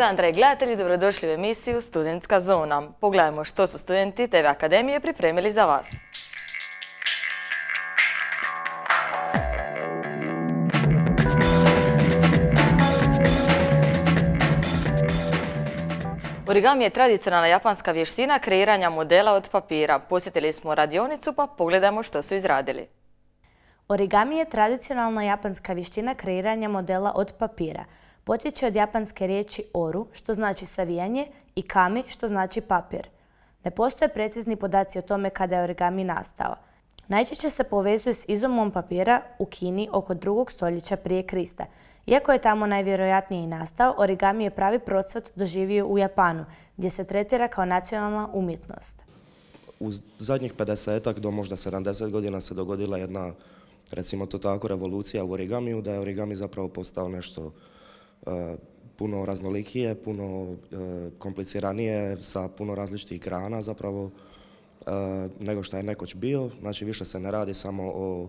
Dobar dan, dragi gledatelji, dobrodošli u emisiju Studentska zona. Pogledajmo što su studenti TV Akademije pripremili za vas. Origami je tradicionalna japanska vještina kreiranja modela od papira. Posjetili smo radionicu pa pogledamo što su izradili. Origami je tradicionalna japanska vještina kreiranja modela od papira. Potječe od japanske riječi oru, što znači savijanje, i kami, što znači papir. Ne postoje precizni podaci o tome kada je origami nastao. Najčešće se povezuje s izumom papira u Kini oko drugog stoljeća prije Krista. Iako je tamo najvjerojatnije i nastao, origami je pravi procvat doživio u Japanu, gdje se tretira kao nacionalna umjetnost. U zadnjih 50 do možda 70 godina se dogodila jedna, recimo to tako, revolucija u origamiju, da je origami zapravo postao nešto puno raznolikije, puno e, kompliciranije, sa puno različitih grana zapravo, e, nego što je nekoć bio. Znači više se ne radi samo o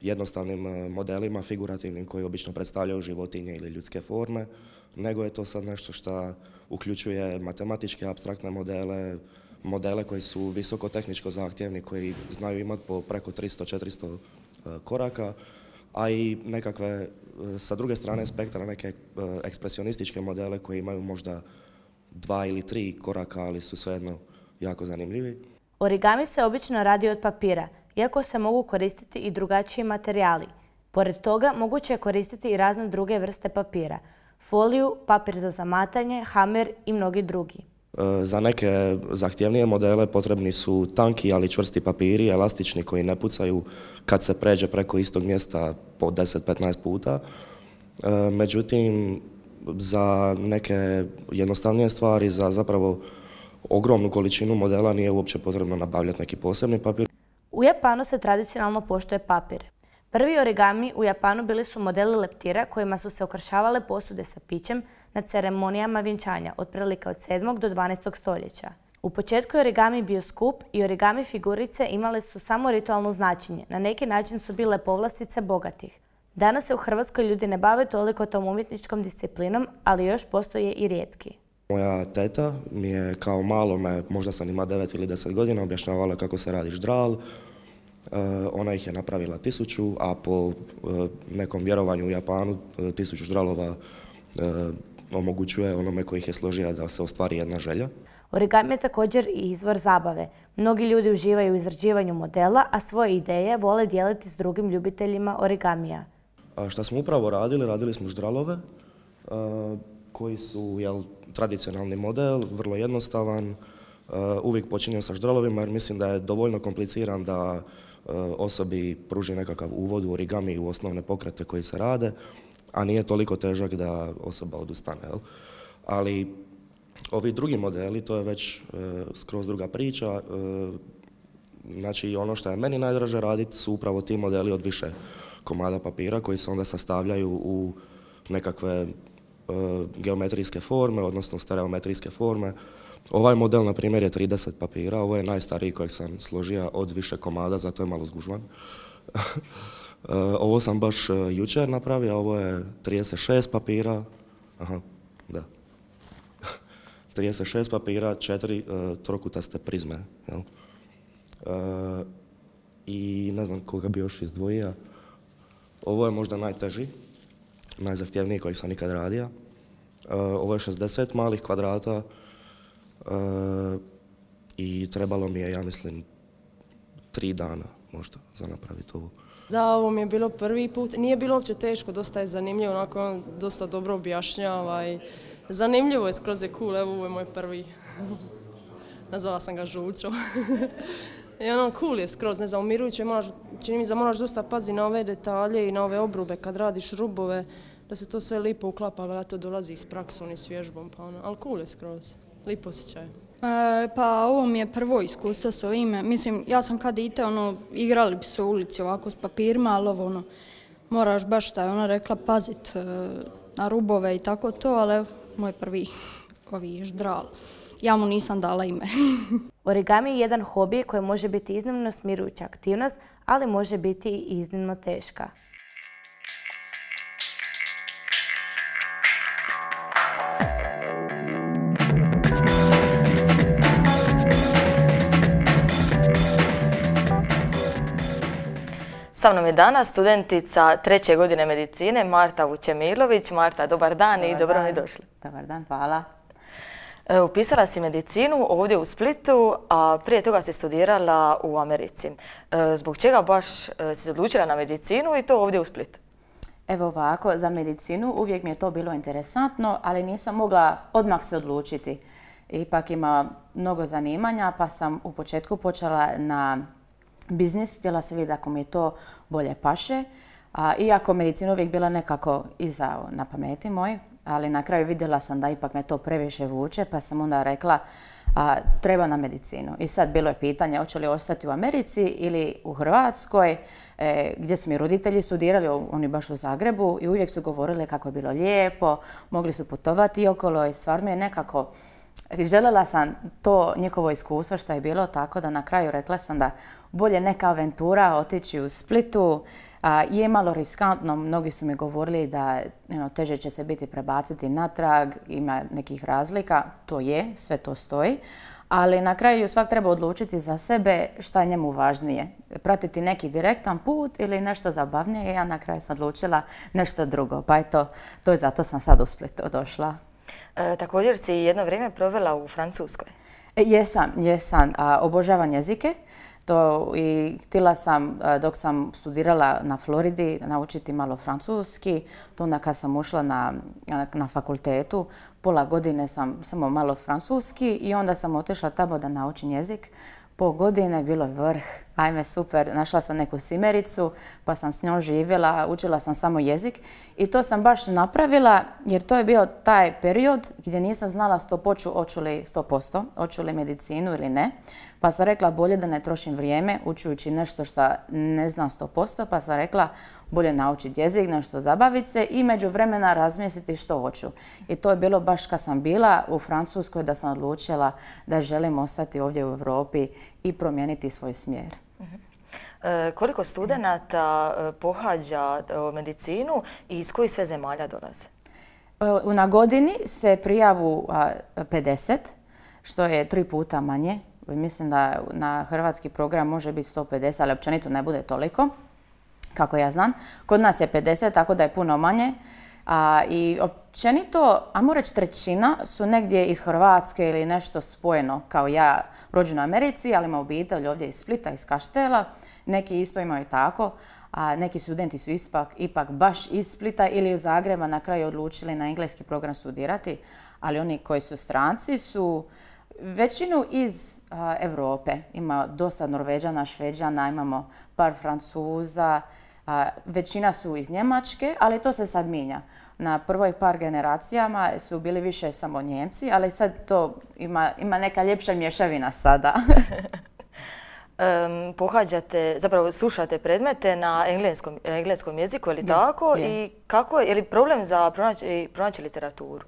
jednostavnim e, modelima, figurativnim koji obično predstavljaju životinje ili ljudske forme, nego je to sad nešto što uključuje matematičke, abstraktne modele, modele koji su visoko tehničko zahtjevni, koji znaju imati po preko 300-400 e, koraka, a i nekakve, e, sa druge strane spektra, neke ekspresionističke modele koji imaju možda dva ili tri koraka, ali su svejedno jako zanimljivi. Origami se obično radi od papira, iako se mogu koristiti i drugačiji materijali. Pored toga, moguće je koristiti i razne druge vrste papira. Foliju, papir za zamatanje, hamer i mnogi drugi. Za neke zahtjevnije modele potrebni su tanki, ali čvrsti papiri, elastični koji ne pucaju kad se pređe preko istog mjesta po 10-15 puta. E, međutim, za neke jednostavnije stvari, za zapravo ogromnu količinu modela nije uopće potrebno nabavljati neki posebni papir. U Japanu se tradicionalno poštuje papir. Prvi origami u Japanu bili su modeli leptira kojima su se okršavale posude sa pićem na ceremonijama vinčanja otprilike od 7. do 12. stoljeća. U početku je origami bio skup i origami figurice imale su samo ritualno značenje. Na neki način su bile povlastice bogatih. Danas se u Hrvatskoj ljudi ne bave toliko tom umjetničkom disciplinom, ali još postoje i rijetki. Moja teta mi je kao malo možda sam ima 9 ili 10 godina, objašnjavala kako se radi ždral. E, ona ih je napravila tisuću, a po e, nekom vjerovanju u Japanu e, tisuću ždralova omogućuje onome koji ih je složio da se ostvari jedna želja. Origami je također i izvor zabave. Mnogi ljudi uživaju u izrađivanju modela, a svoje ideje vole dijeliti s drugim ljubiteljima origamija. A šta smo upravo radili, radili smo ždralove koji su jel, tradicionalni model, vrlo jednostavan, uvijek počinjem sa ždralovima jer mislim da je dovoljno kompliciran da osobi pruži nekakav uvod u origami u osnovne pokrete koji se rade, a nije toliko težak da osoba odustane. Ali ovi drugi modeli, to je već uh, skroz druga priča. Znači ono što je meni najdraže raditi su upravo ti modeli od više komada papira koji se onda sastavljaju u nekakve geometrijske forme, odnosno stereometrijske forme. Ovaj model, na primjer, je 30 papira, ovo je najstariji kojeg sam složio od više komada, zato je malo zgužvan. E, ovo sam baš e, jučer napravio, ovo je 36 papira, aha, da. 36 papira, četiri trokutaste prizme, jel? I ne znam koga bi još izdvojio. Ovo je možda najteži, najzahtjevniji kojeg sam nikad radio. Ovo je 60 malih kvadrata i trebalo mi je, ja mislim, tri dana možda za napraviti ovo. Da, ovo mi je bilo prvi put. Nije bilo uopće teško, dosta je zanimljivo, onako on dosta dobro objašnjava i zanimljivo je, skroz je cool, evo ovo je moj prvi. Nazvala sam ga Žučo. I ono, cool je skroz, ne znam, umirujuće, moraš, čini mi da moraš dosta pazi na ove detalje i na ove obrube kad radiš rubove, da se to sve lipo uklapa, ali to dolazi s praksom i s vježbom, pa ono, ali cool je skroz, lipo osjećaj. E, pa ovo mi je prvo iskustvo s ovime, mislim, ja sam kad ite, ono, igrali bi se u ulici ovako s papirima, ali ovo, ono, moraš baš šta je ona rekla, pazit e, na rubove i tako to, ali evo, moj prvi ovi ždral. Ja mu nisam dala ime. Origami je jedan hobi koji može biti iznimno smirujuća aktivnost, ali može biti i iznimno teška. Sa mnom je danas studentica treće godine medicine Marta Vučemilović. Marta, dobar dan i dobro mi došli. Dobar dan, hvala. E, upisala si medicinu ovdje u Splitu, a prije toga si studirala u Americi. E, zbog čega baš e, si se odlučila na medicinu i to ovdje u Splitu? Evo ovako, za medicinu uvijek mi je to bilo interesantno, ali nisam mogla odmah se odlučiti. Ipak ima mnogo zanimanja, pa sam u početku počela na biznis, htjela se vidjeti ako mi je to bolje paše. A, iako medicina uvijek bila nekako iza na pameti moj, ali na kraju vidjela sam da ipak me to previše vuče, pa sam onda rekla a, treba na medicinu. I sad bilo je pitanje hoće li ostati u Americi ili u Hrvatskoj, e, gdje su mi roditelji studirali, oni baš u Zagrebu i uvijek su govorili kako je bilo lijepo, mogli su putovati okolo i stvar mi je nekako Željela sam to njihovo iskustvo što je bilo tako da na kraju rekla sam da bolje neka aventura otići u Splitu. je malo riskantno, mnogi su mi govorili da teže će se biti prebaciti natrag, ima nekih razlika, to je, sve to stoji. Ali na kraju svak treba odlučiti za sebe šta je njemu važnije. Pratiti neki direktan put ili nešto zabavnije. Ja na kraju sam odlučila nešto drugo. Pa eto, to je zato sam sad u Splitu došla. E, također si jedno vrijeme provela u Francuskoj. E, jesam, jesam. obožavam jezike. To i htjela sam, dok sam studirala na Floridi, naučiti malo francuski. To onda kad sam ušla na, na fakultetu, pola godine sam samo malo francuski i onda sam otišla tamo da naučim jezik po godine, bilo je vrh, ajme super, našla sam neku simericu pa sam s njom živjela, učila sam samo jezik i to sam baš napravila jer to je bio taj period gdje nisam znala sto poču hoću li 100%, hoću li medicinu ili ne. Pa sam rekla bolje da ne trošim vrijeme učujući nešto što ne znam 100%, pa sam rekla bolje naučiti jezik, nešto zabaviti se i među vremena razmisliti što hoću. I to je bilo baš kad sam bila u Francuskoj da sam odlučila da želim ostati ovdje u Europi i promijeniti svoj smjer. E, koliko studenata e, pohađa e, medicinu i iz kojih sve zemalja dolaze? Na godini se prijavu 50, što je tri puta manje. Mislim da na hrvatski program može biti 150, ali općenito ne bude toliko, kako ja znam. Kod nas je 50, tako da je puno manje. A, I općenito, ajmo reći trećina su negdje iz Hrvatske ili nešto spojeno, kao ja rođena u Americi, ali ima obitelj ovdje iz Splita, iz Kaštela. Neki isto imaju tako, a neki studenti su ipak, ipak baš iz Splita ili iz Zagreba na kraju odlučili na engleski program studirati, ali oni koji su stranci su većinu iz Europe. Ima dosta Norveđana, Šveđana, imamo par Francuza, većina su iz Njemačke, ali to se sad minja. Na prvoj par generacijama su bili više samo Njemci, ali sad to ima, ima neka ljepša mješavina sada. pohađate, zapravo slušate predmete na engleskom, engleskom jeziku, ili tako? I kako je li problem za pronaći, pronaći literaturu?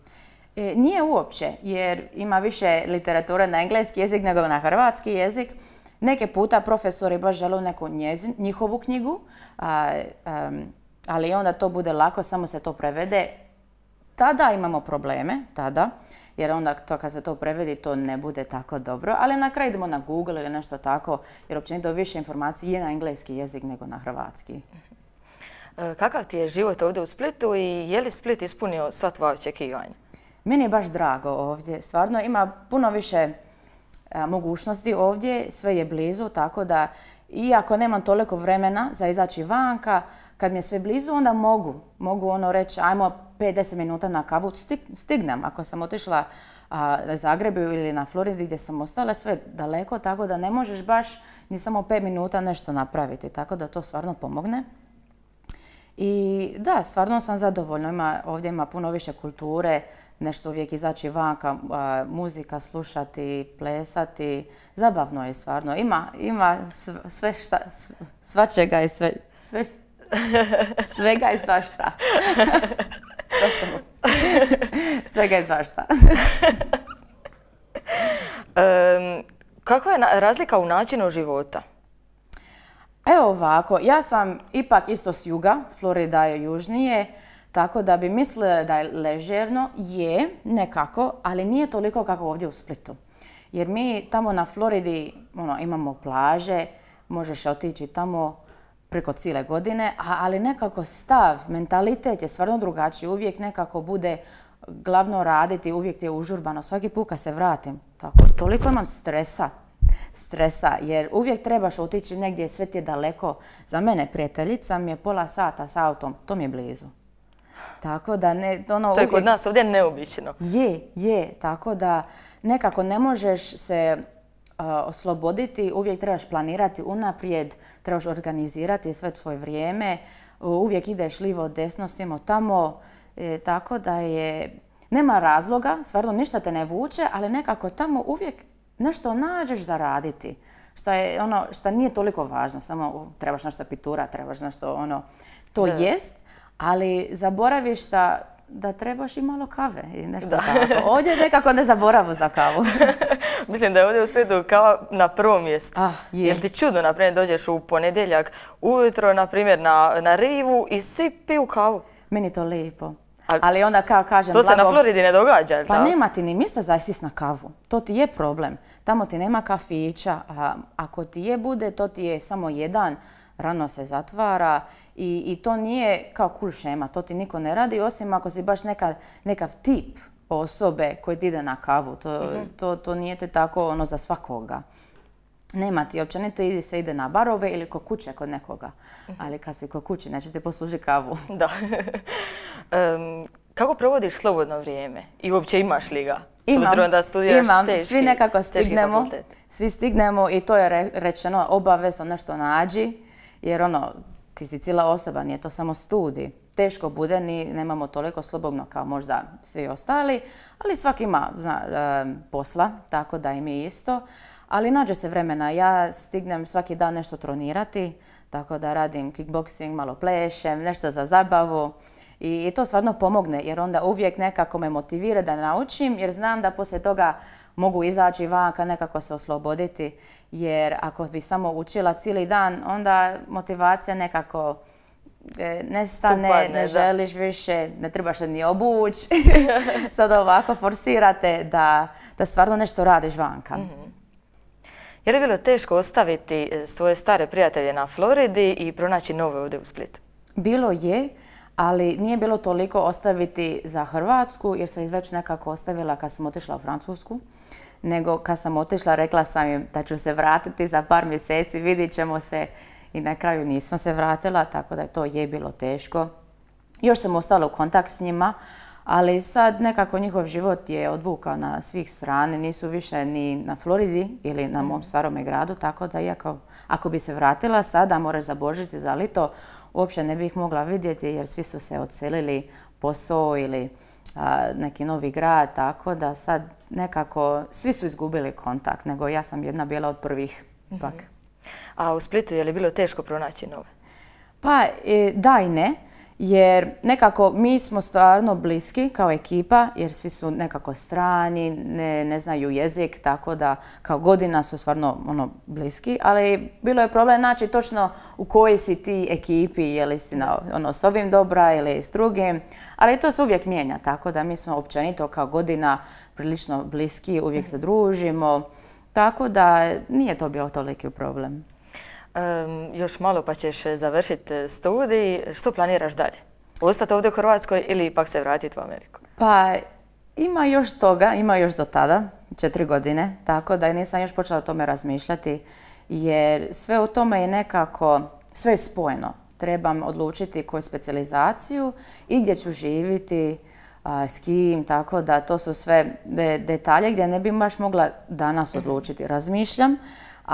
E, nije uopće, jer ima više literature na engleski jezik nego na hrvatski jezik. Neke puta profesori baš žele neku njihovu knjigu, ali onda to bude lako, samo se to prevede. Tada imamo probleme, tada, jer onda to kad se to prevedi to ne bude tako dobro. Ali na kraju idemo na Google ili nešto tako, jer općenito više informacija je na engleski jezik nego na hrvatski. E, kakav ti je život ovdje u Splitu i je li Split ispunio sva tvoja očekivanja? Meni je baš drago ovdje. Stvarno ima puno više mogućnosti ovdje, sve je blizu, tako da iako nemam toliko vremena za izaći vanka, kad mi je sve blizu, onda mogu. Mogu ono reći, ajmo 5-10 minuta na kavu, stignem. Ako sam otišla na Zagrebu ili na Floridi gdje sam ostala, sve daleko, tako da ne možeš baš ni samo 5 minuta nešto napraviti. Tako da to stvarno pomogne. I da, stvarno sam zadovoljna. ovdje ima puno više kulture, nešto uvijek izaći vanka, muzika slušati, plesati. Zabavno je stvarno. Ima, ima sve šta, svačega i sve, sve, svega i svašta. Svega i svašta. um, kakva je razlika u načinu života? Evo ovako, ja sam ipak isto s juga, Florida je južnije, tako da bi mislila da je ležerno, je nekako, ali nije toliko kako ovdje u Splitu. Jer mi tamo na Floridi ono, imamo plaže, možeš otići tamo preko cijele godine, ali nekako stav, mentalitet je stvarno drugačiji. Uvijek nekako bude glavno raditi, uvijek je užurbano. Svaki put kad se vratim, tako, toliko imam stresa, stresa, jer uvijek trebaš otići negdje, sve ti je daleko. Za mene prijateljica mi je pola sata s autom, to mi je blizu. Tako da ne, ono... To je kod nas ovdje neobično. Je, je, tako da nekako ne možeš se osloboditi, uvijek trebaš planirati unaprijed, trebaš organizirati sve svoje vrijeme, uvijek ideš livo, desno, svimo tamo, e, tako da je, nema razloga, stvarno ništa te ne vuče, ali nekako tamo uvijek nešto nađeš za raditi. Što je ono, što nije toliko važno, samo trebaš nešto pitura, trebaš nešto ono, to jest, ali zaboraviš da da trebaš i malo kave i nešto tako. Ovdje nekako ne zaboravu za kavu. Mislim da je ovdje u Splitu kava na prvom mjestu. Ah, je. Jer ti čudo, na primjer, dođeš u ponedjeljak ujutro, na primjer, na, na rivu i svi piju kavu. Meni to lijepo. Ali, onda kao kažem... To se na Floridi ne događa, Pa nema ti ni mjesta za na kavu. To ti je problem. Tamo ti nema kafića. A ako ti je bude, to ti je samo jedan. Rano se zatvara i, i to nije kao cool šema. To ti niko ne radi, osim ako si baš neka, nekav tip osobe koji ti ide na kavu. To, mhm. to, to nije te tako ono za svakoga. Nema ti, općenito ide se ide na barove ili kod kuće kod nekoga. Ali kad si kod kuće, neće ti posluži kavu. Da. kako provodiš slobodno vrijeme? I uopće imaš li ga? Imam, da studiraš imam. svi nekako stignemo. Svi stignemo i to je rečeno obavezno nešto nađi. Jer ono, ti si cijela osoba, nije to samo studij. Teško bude, ni nemamo toliko slobodno kao možda svi ostali, ali svaki ima zna, posla, tako da i mi isto. Ali nađe se vremena. Ja stignem svaki dan nešto tronirati, tako da radim kickboxing, malo plešem, nešto za zabavu. I, to stvarno pomogne jer onda uvijek nekako me motivira da naučim jer znam da poslije toga mogu izaći vanka, nekako se osloboditi jer ako bi samo učila cijeli dan onda motivacija nekako e, nestane, ne želiš više, ne trebaš se ni obući. Sad ovako forsirate da, da stvarno nešto radiš vanka. Mhm. Je li bilo teško ostaviti e, svoje stare prijatelje na Floridi i pronaći nove ovdje u Split? Bilo je, ali nije bilo toliko ostaviti za Hrvatsku jer sam ih već nekako ostavila kad sam otišla u Francusku. Nego kad sam otišla rekla sam im da ću se vratiti za par mjeseci, vidit ćemo se i na kraju nisam se vratila, tako da to je bilo teško. Još sam ostala u kontakt s njima, ali sad nekako njihov život je odvukao na svih strane, nisu više ni na Floridi ili na mom starome gradu, tako da iako ako bi se vratila sada, moraš za Božić za lito, uopće ne bih mogla vidjeti jer svi su se odselili posao ili neki novi grad, tako da sad nekako svi su izgubili kontakt, nego ja sam jedna bila od prvih pak. Mhm. A u Splitu je li bilo teško pronaći nove? Pa e, da i ne jer nekako mi smo stvarno bliski kao ekipa jer svi su nekako strani, ne, ne znaju jezik, tako da kao godina su stvarno ono, bliski, ali bilo je problem naći točno u kojoj si ti ekipi, je li si na, ono, s ovim dobra ili s drugim, ali to se uvijek mijenja, tako da mi smo općenito kao godina prilično bliski, uvijek se družimo, tako da nije to bio toliki problem još malo pa ćeš završiti studij. Što planiraš dalje? Ostati ovdje u Hrvatskoj ili ipak se vratiti u Ameriku? Pa ima još toga, ima još do tada, četiri godine, tako da nisam još počela o tome razmišljati jer sve u tome je nekako, sve je spojeno. Trebam odlučiti koju specijalizaciju i gdje ću živjeti, s kim, tako da to su sve detalje gdje ne bi baš mogla danas mhm. odlučiti. Razmišljam,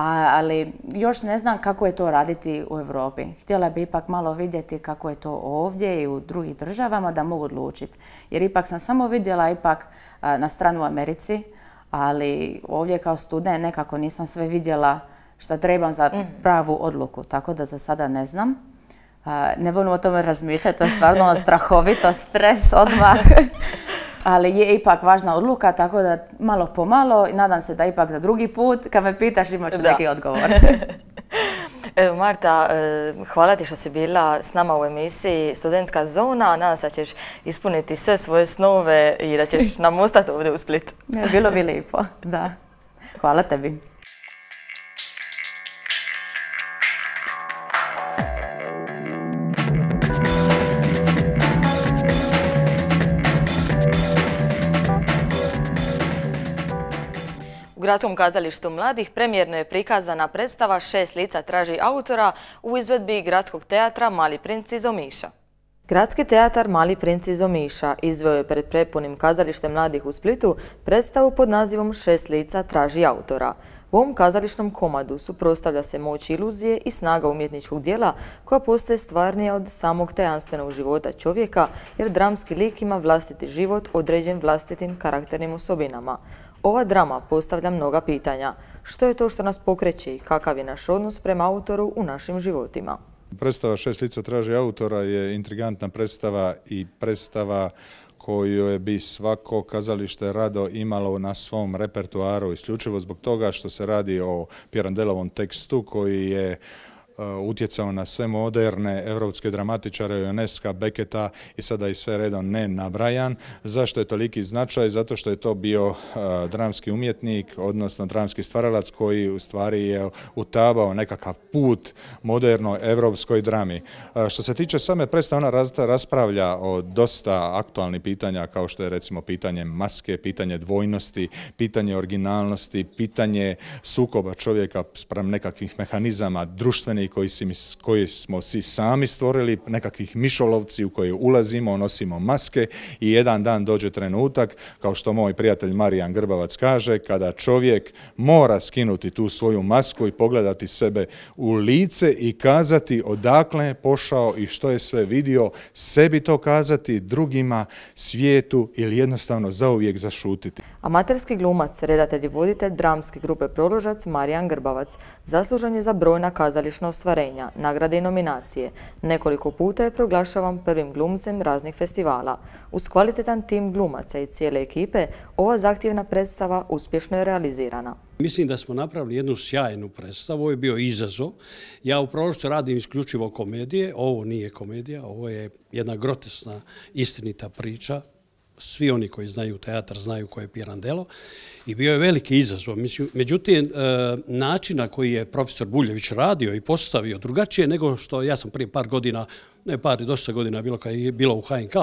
ali još ne znam kako je to raditi u Europi. Htjela bi ipak malo vidjeti kako je to ovdje i u drugih državama da mogu odlučiti. Jer ipak sam samo vidjela ipak na stranu u Americi, ali ovdje kao student nekako nisam sve vidjela što trebam za mhm. pravu odluku, tako da za sada ne znam. ne volim o tome razmišljati, to je stvarno strahovito, stres odmah. ali je ipak važna odluka, tako da malo po malo, nadam se da ipak za drugi put, kad me pitaš imat ću neki odgovor. Evo Marta, e, hvala ti što si bila s nama u emisiji Studentska zona. Nadam se da ćeš ispuniti sve svoje snove i da ćeš nam ostati ovdje u Splitu. Bilo bi lijepo, da. Hvala tebi. Gradskom kazalištu mladih premjerno je prikazana predstava Šest lica traži autora u izvedbi Gradskog teatra Mali princ iz Omiša. Gradski teatar Mali princ iz Omiša izveo je pred prepunim kazalištem mladih u Splitu predstavu pod nazivom Šest lica traži autora. U ovom kazališnom komadu suprostavlja se moć iluzije i snaga umjetničkog dijela koja postaje stvarnija od samog tajanstvenog života čovjeka jer dramski lik ima vlastiti život određen vlastitim karakternim osobinama. Ova drama postavlja mnoga pitanja. Što je to što nas pokreće i kakav je naš odnos prema autoru u našim životima? Predstava Šest lica traži autora je intrigantna predstava i predstava koju bi svako kazalište rado imalo na svom repertuaru isključivo zbog toga što se radi o Pirandelovom tekstu koji je utjecao na sve moderne evropske dramatičare, Ioneska, Beketa i sada i sve redom ne nabrajan. Zašto je toliki značaj? Zato što je to bio uh, dramski umjetnik, odnosno dramski stvaralac koji u stvari je utabao nekakav put moderno evropskoj drami. Uh, što se tiče same predstave, ona raspravlja o dosta aktualnih pitanja kao što je recimo pitanje maske, pitanje dvojnosti, pitanje originalnosti, pitanje sukoba čovjeka sprem nekakvih mehanizama društvenih koji, koji smo si sami stvorili, nekakvih mišolovci u koje ulazimo, nosimo maske i jedan dan dođe trenutak, kao što moj prijatelj Marijan Grbavac kaže, kada čovjek mora skinuti tu svoju masku i pogledati sebe u lice i kazati odakle je pošao i što je sve vidio, sebi to kazati, drugima, svijetu ili jednostavno zauvijek zašutiti. Amaterski glumac, redatelj i voditelj dramske grupe Proložac Marijan Grbavac zaslužan je za brojna kazališna ostvarenja, nagrade i nominacije. Nekoliko puta je proglašavan prvim glumcem raznih festivala. Uz kvalitetan tim glumaca i cijele ekipe, ova zahtjevna predstava uspješno je realizirana. Mislim da smo napravili jednu sjajnu predstavu, ovo je bio izazov. Ja u proložcu radim isključivo komedije, ovo nije komedija, ovo je jedna grotesna, istinita priča, svi oni koji znaju teatar znaju ko je Pirandelo i bio je veliki izazov. Međutim, e, način na koji je profesor Buljević radio i postavio drugačije nego što ja sam prije par godina, ne par, dosta godina bilo kad je bilo u HNK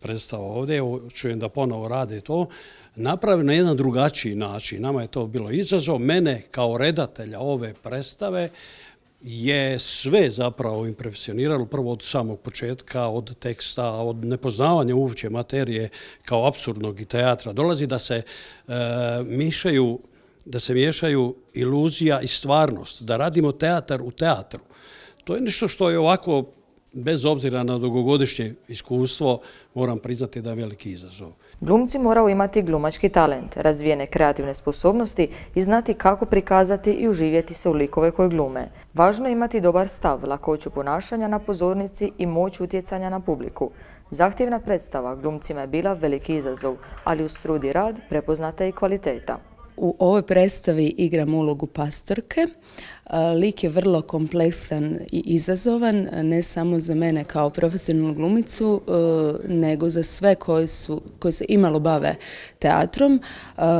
predstava ovdje, čujem da ponovo rade to, napravio na jedan drugačiji način. Nama je to bilo izazov. Mene kao redatelja ove predstave je sve zapravo impresioniralo, prvo od samog početka, od teksta, od nepoznavanja uopće materije kao absurdnog i teatra. Dolazi da se e, mišaju da se miješaju iluzija i stvarnost, da radimo teatar u teatru. To je nešto što je ovako bez obzira na dugogodišnje iskustvo, moram priznati da je veliki izazov. Glumci moraju imati glumački talent, razvijene kreativne sposobnosti i znati kako prikazati i uživjeti se u likove koje glume. Važno je imati dobar stav, lakoću ponašanja na pozornici i moć utjecanja na publiku. Zahtjevna predstava glumcima je bila veliki izazov, ali uz trud rad prepoznata i kvaliteta. U ovoj predstavi igram ulogu pastorke. Lik je vrlo kompleksan i izazovan, ne samo za mene kao profesionalnu glumicu, nego za sve koji, su, koji se imalo bave teatrom.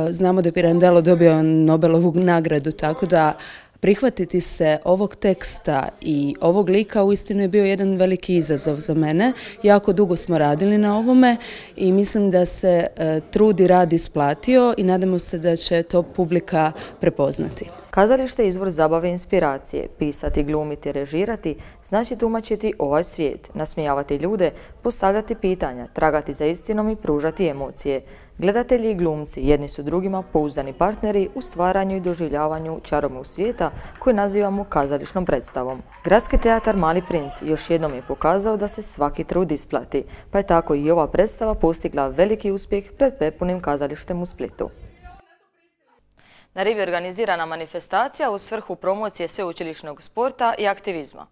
Znamo da je Pirandello dobio Nobelovu nagradu, tako da Prihvatiti se ovog teksta i ovog lika uistinu je bio jedan veliki izazov za mene. Jako dugo smo radili na ovome i mislim da se e, trud i rad isplatio i nadamo se da će to publika prepoznati. Kazalište je izvor zabave i inspiracije. Pisati, glumiti, režirati znači tumačiti ovaj svijet, nasmijavati ljude, postavljati pitanja, tragati za istinom i pružati emocije. Gledatelji i glumci jedni su drugima pouzdani partneri u stvaranju i doživljavanju čarobnog svijeta koji nazivamo kazališnom predstavom. Gradski teatar Mali princ još jednom je pokazao da se svaki trud isplati, pa je tako i ova predstava postigla veliki uspjeh pred prepunim kazalištem u Splitu. Na Rivi organizirana manifestacija u svrhu promocije sveučilišnog sporta i aktivizma.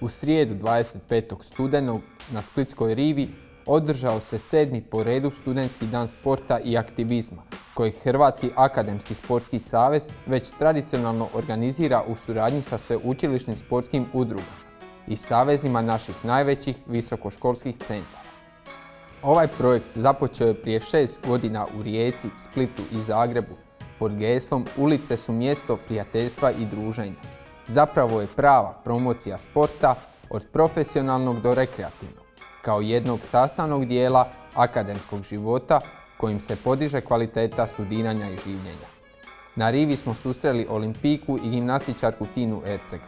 U srijedu 25. studenog na Splitskoj rivi održao se sedmi po redu studentski dan sporta i aktivizma, koji Hrvatski akademski sportski savez već tradicionalno organizira u suradnji sa sveučilišnim sportskim udrugama i savezima naših najvećih visokoškolskih centara. Ovaj projekt započeo je prije šest godina u Rijeci, Splitu i Zagrebu pod geslom Ulice su mjesto prijateljstva i druženja. Zapravo je prava promocija sporta od profesionalnog do rekreativnog kao jednog sastavnog dijela akademskog života kojim se podiže kvaliteta studiranja i življenja. Na rivi smo sustreli olimpiku i gimnastičarku Tinu Erceg.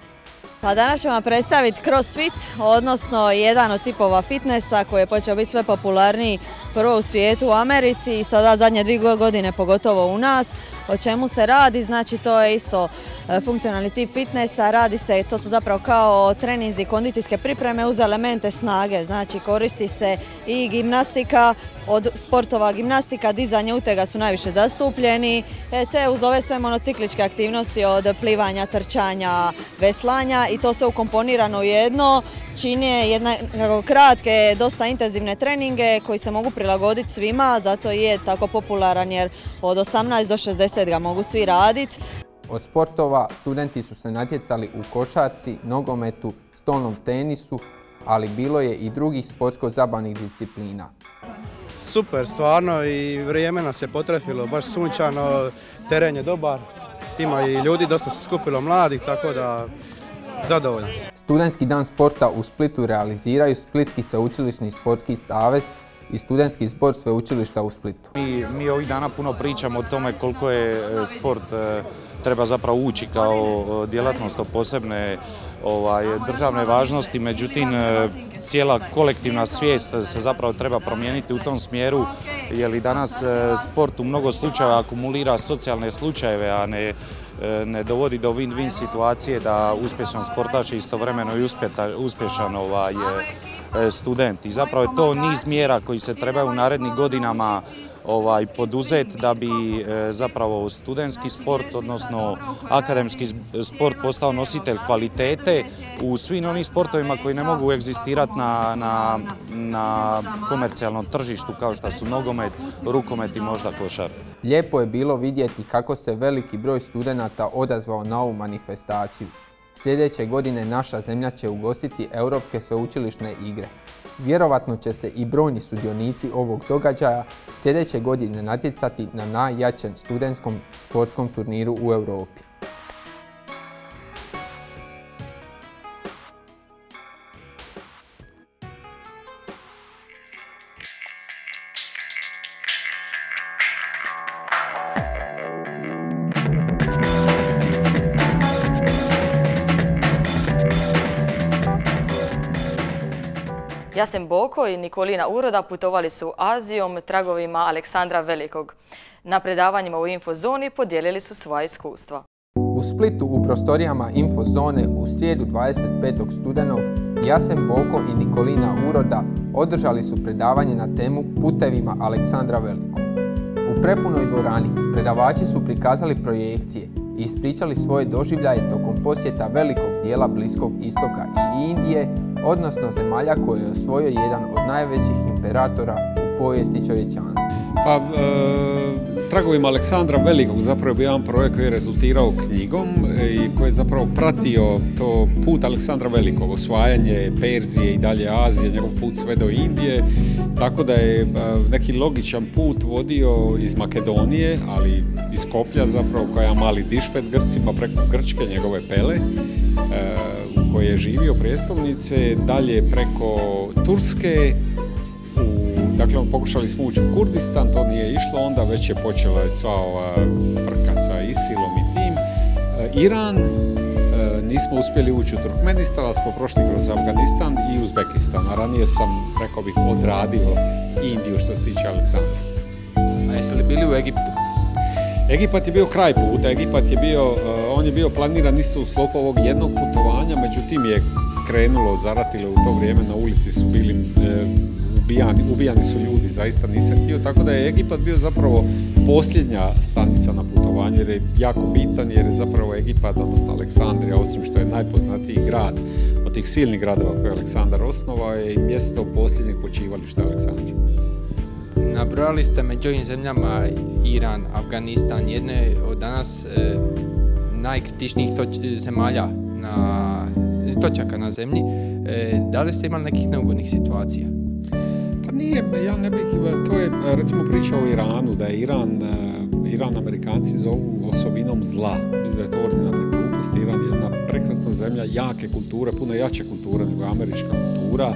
Pa danas ćemo predstaviti CrossFit, odnosno jedan od tipova fitnessa koji je počeo biti sve popularniji prvo u svijetu u Americi i sada zadnje dvije godine pogotovo u nas. O čemu se radi? Znači to je isto e, funkcionalni tip fitnessa, radi se, to su zapravo kao treninzi kondicijske pripreme uz elemente snage, znači koristi se i gimnastika, od sportova gimnastika, dizanje utega su najviše zastupljeni, e, te uz ove sve monocikličke aktivnosti od plivanja, trčanja, veslanja i to sve ukomponirano u jedno, čini jedna kratke, dosta intenzivne treninge koji se mogu prilagoditi svima, zato je tako popularan jer od 18 do 60 ga mogu svi raditi. Od sportova studenti su se natjecali u košarci, nogometu, stolnom tenisu, ali bilo je i drugih sportsko-zabavnih disciplina. Super, stvarno i vrijeme nas je potrefilo, baš sunčano, teren je dobar, ima i ljudi, dosta se skupilo mladih, tako da zadovoljan sam. Studentski dan sporta u Splitu realiziraju Splitski sveučilišni sportski stavez i studentski zbor sveučilišta u Splitu. Mi, mi ovih dana puno pričamo o tome koliko je e, sport e, treba zapravo ući kao e, djelatnost o posebne ovaj, državne važnosti, međutim cijela kolektivna svijest se zapravo treba promijeniti u tom smjeru jer i danas sport u mnogo slučajeva akumulira socijalne slučajeve, a ne ne dovodi do win-win situacije da uspješan sportaš istovremeno i uspješan ovaj, E, studenti. Zapravo je to niz mjera koji se trebaju u narednim godinama ovaj, poduzeti da bi e, zapravo studentski sport, odnosno akademski sport postao nositelj kvalitete u svim onim sportovima koji ne mogu egzistirati na, na, na komercijalnom tržištu kao što su nogomet, rukomet i možda košar. Lijepo je bilo vidjeti kako se veliki broj studenata odazvao na ovu manifestaciju. Sljedeće godine naša zemlja će ugostiti Europske sveučilišne igre. Vjerovatno će se i brojni sudionici ovog događaja sljedeće godine natjecati na najjačem studentskom sportskom turniru u Europi. Boko i Nikolina Uroda putovali su Azijom tragovima Aleksandra Velikog. Na predavanjima u Infozoni podijelili su svoja iskustva. U Splitu u prostorijama Infozone u srijedu 25. studenog Jasen Boko i Nikolina Uroda održali su predavanje na temu Putevima Aleksandra Velikog. U prepunoj dvorani predavači su prikazali projekcije i ispričali svoje doživljaje tokom posjeta velikog dijela Bliskog istoka i Indije odnosno zemalja koje je osvojio jedan od najvećih imperatora u povijesti čovječanstva. Pa, e, tragovima Aleksandra Velikog zapravo je bio jedan projekt koji je rezultirao knjigom e, i koji je zapravo pratio to put Aleksandra Velikog, osvajanje Perzije i dalje Azije, njegov put sve do Indije, tako da je e, neki logičan put vodio iz Makedonije, ali iz Koplja zapravo koja je mali dišpet Grcima preko Grčke, njegove pele, u kojoj je živio prijestolnice, dalje preko Turske, Dakle, pokušali smo ući u Kurdistan, to nije išlo, onda već je počela sva ova frka sa Isilom i tim. E, Iran, e, nismo uspjeli ući u Turkmenistan, ali smo prošli kroz Afganistan i Uzbekistan. A ranije sam, rekao bih, odradio Indiju što se tiče Aleksandra. A jeste li bili u Egiptu? Egipat je bio kraj puta, Egipat je bio, e, on je bio planiran isto u sklopu ovog jednog putovanja, međutim je krenulo, zaratilo u to vrijeme, na ulici su bili ubijani, ubijani su ljudi, zaista nisam htio, tako da je Egipat bio zapravo posljednja stanica na putovanju jer je jako bitan jer je zapravo Egipat, odnosno Aleksandrija, osim što je najpoznatiji grad od tih silnih gradova koje je Aleksandar osnovao je i mjesto posljednjeg počivališta Aleksandra. Nabrojali ste među ovim zemljama Iran, Afganistan, jedne od danas e, najkritičnijih zemalja na točaka na zemlji. E, da li ste imali nekih neugodnih situacija? Pa nije, ja ne bih, to je recimo priča o Iranu, da je Iran, e, Iran Amerikanci zovu osovinom zla. Mislim da je to ordinarna glupost. Iran je jedna prekrasna zemlja, jake kulture, puno jače kulture nego američka kultura.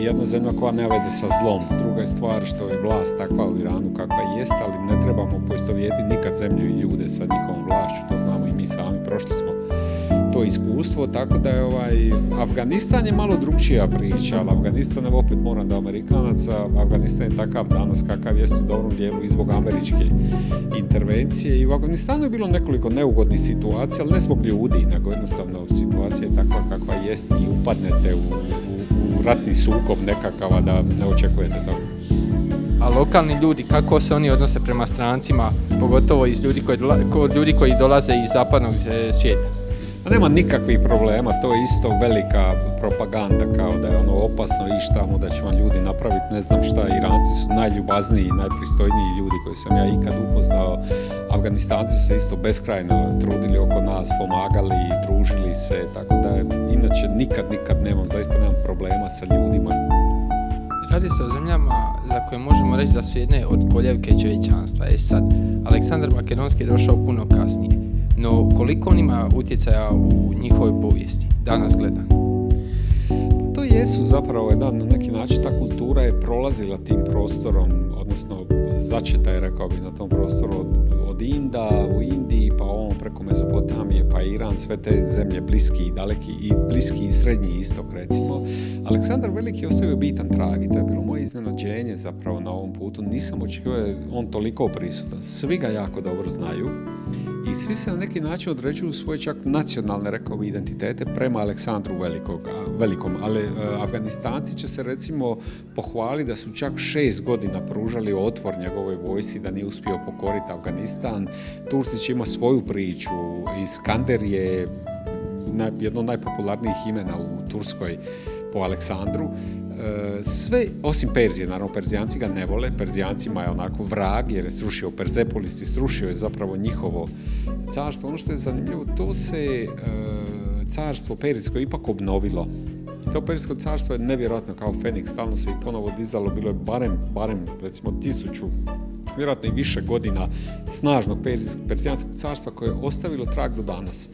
i jedna zemlja koja nema veze sa zlom. Druga je stvar što je vlast takva u Iranu kakva jest, ali ne trebamo poistovijeti nikad zemlju i ljude sa njihovom vlašću, to znamo i mi sami, prošli smo to iskustvo, tako da je ovaj, Afganistan je malo drugčija priča, ali Afganistan, evo opet moram da Amerikanaca, Afganistan je takav danas kakav jest u dobrom dijelu i zbog američke intervencije i u Afganistanu je bilo nekoliko neugodnih situacija, ali ne zbog ljudi, nego jednostavno situacija je takva kakva jest i upadnete u, u, u ratni sukob nekakav, da ne očekujete to. A lokalni ljudi, kako se oni odnose prema strancima, pogotovo iz ljudi koji, ljudi koji dolaze iz zapadnog e, svijeta? Pa nema nikakvih problema, to je isto velika propaganda kao da je ono opasno i tamo da će vam ljudi napraviti ne znam šta, Iranci su najljubazniji, najpristojniji ljudi koji sam ja ikad upoznao, Afganistanci su se isto beskrajno trudili oko nas, pomagali, družili se, tako da inače nikad, nikad nemam, zaista nemam problema sa ljudima. Radi se o zemljama za koje možemo reći da su jedne od koljevke čovječanstva. E sad, Aleksandar Makedonski je došao puno kasnije. No, koliko on ima utjecaja u njihovoj povijesti, danas gledan? To jesu zapravo jedan, na neki način ta kultura je prolazila tim prostorom, odnosno začeta je, rekao bi, na tom prostoru od, od Inda, u Indiji, pa ovom preko Mezopotamije, pa Iran, sve te zemlje bliski i daleki, i bliski i srednji istok, recimo. Aleksandar Veliki je ostavio bitan trag i to je bilo moje iznenađenje zapravo na ovom putu. Nisam očekivao on toliko prisutan. Svi ga jako dobro znaju i svi se na neki način određuju svoje čak nacionalne, rekao identitete prema Aleksandru Velikog, Velikom. Ali e, Afganistanci će se recimo pohvaliti da su čak šest godina pružali otpor njegovoj vojsi, da nije uspio pokoriti Afganistan. Turci će ima svoju priču. Iskander je jedno od najpopularnijih imena u Turskoj po Aleksandru. E, sve, osim Perzije, naravno Perzijanci ga ne vole, Perzijancima je onako vrag jer je srušio Perzepolis i srušio je zapravo njihovo carstvo. Ono što je zanimljivo, to se e, carstvo Perzijsko ipak obnovilo. I to Perzijsko carstvo je nevjerojatno kao Feniks, stalno se i ponovo dizalo, bilo je barem, barem recimo tisuću vjerojatno i više godina snažnog Perzijanskog carstva koje je ostavilo trag do danas.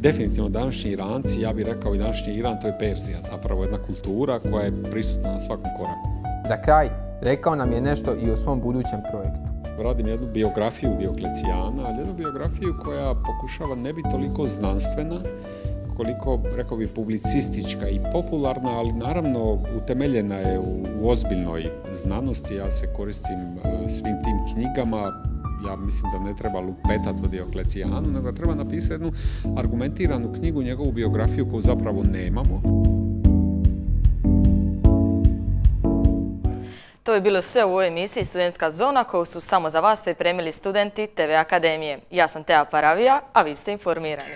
Definitivno današnji Iranci, ja bih rekao i današnji Iran, to je Perzija, zapravo jedna kultura koja je prisutna na svakom koraku. Za kraj, rekao nam je nešto i o svom budućem projektu. Radim jednu biografiju Dioklecijana, ali jednu biografiju koja pokušava ne biti toliko znanstvena, koliko, rekao bi, publicistička i popularna, ali naravno utemeljena je u, ozbiljnoj znanosti. Ja se koristim e, svim tim knjigama, ja mislim da ne treba lupetati o Dioklecijanu, nego treba napisati jednu argumentiranu knjigu, njegovu biografiju koju zapravo nemamo. To je bilo sve u ovoj emisiji Studentska zona koju su samo za vas pripremili studenti TV Akademije. Ja sam Teja Paravija, a vi ste informirani.